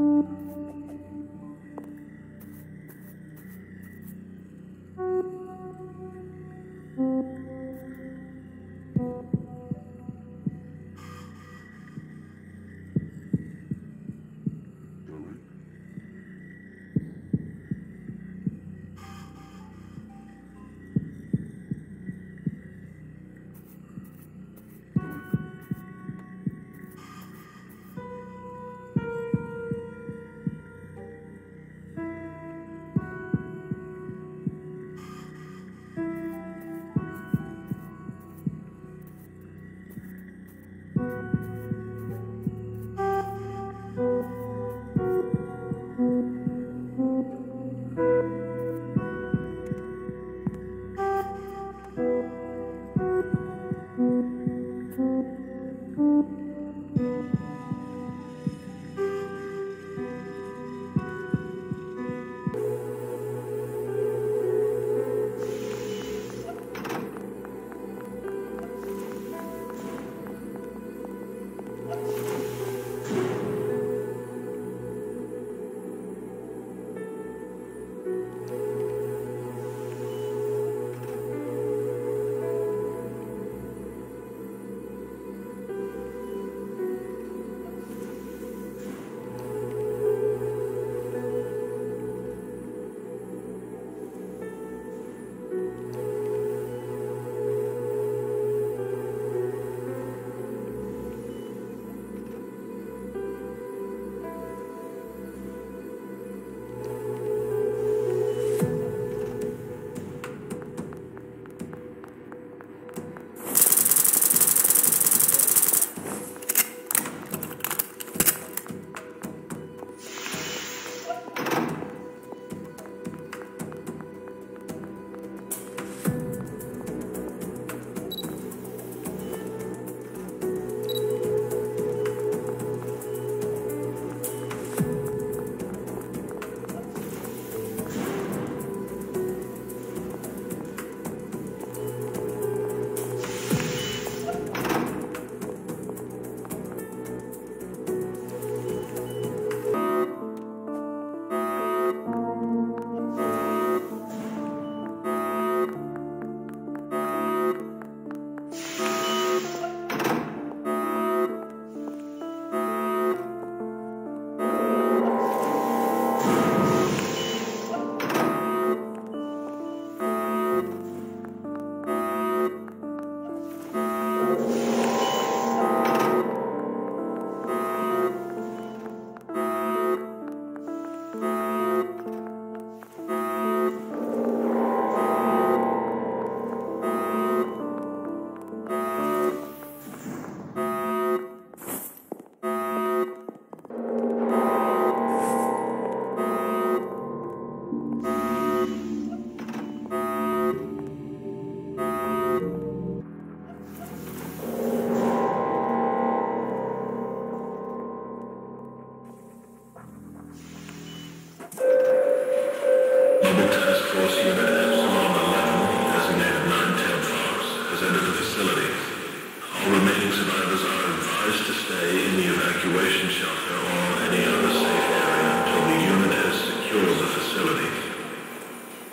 Música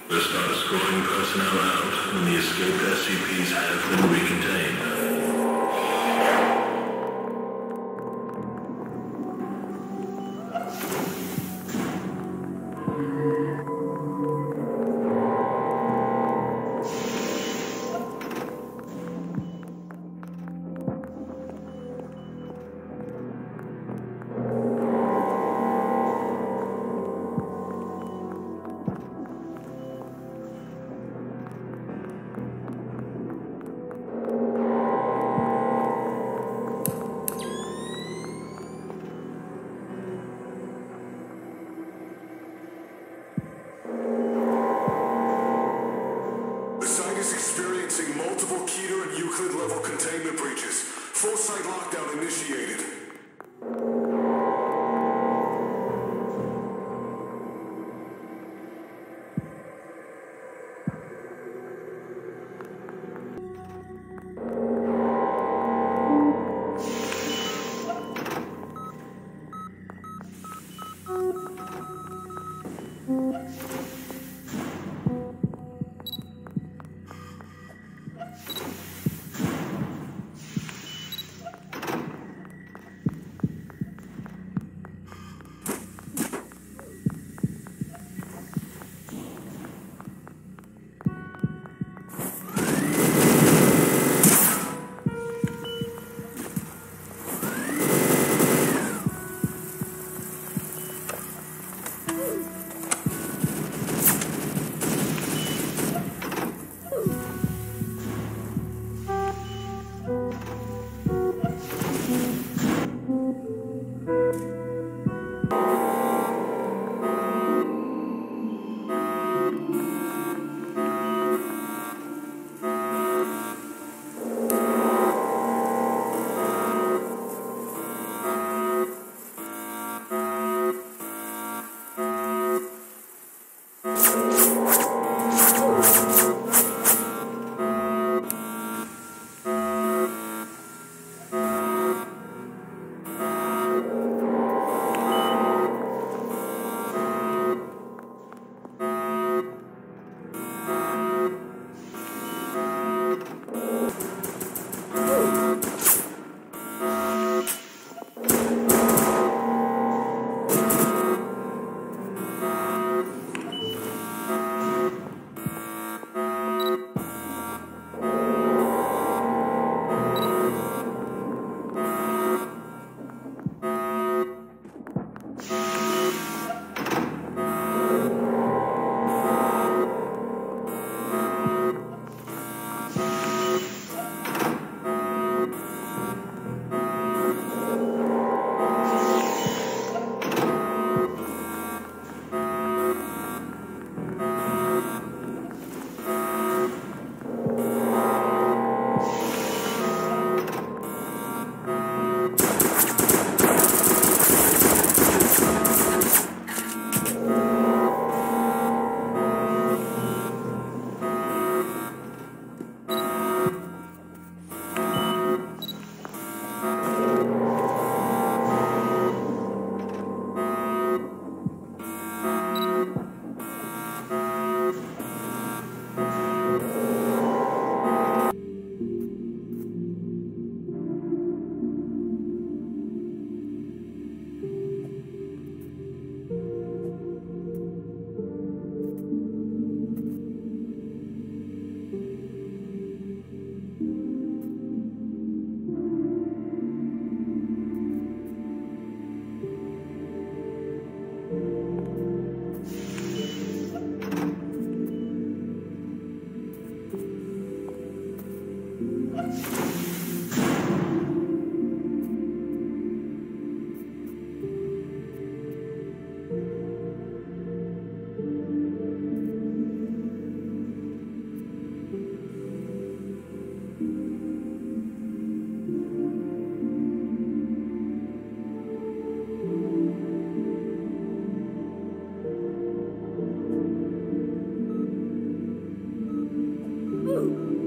We'll start escorting personnel out, and the escaped SCPs have been recontained. experiencing multiple Keter and Euclid level containment breaches. Full site lockdown initiated. Oh.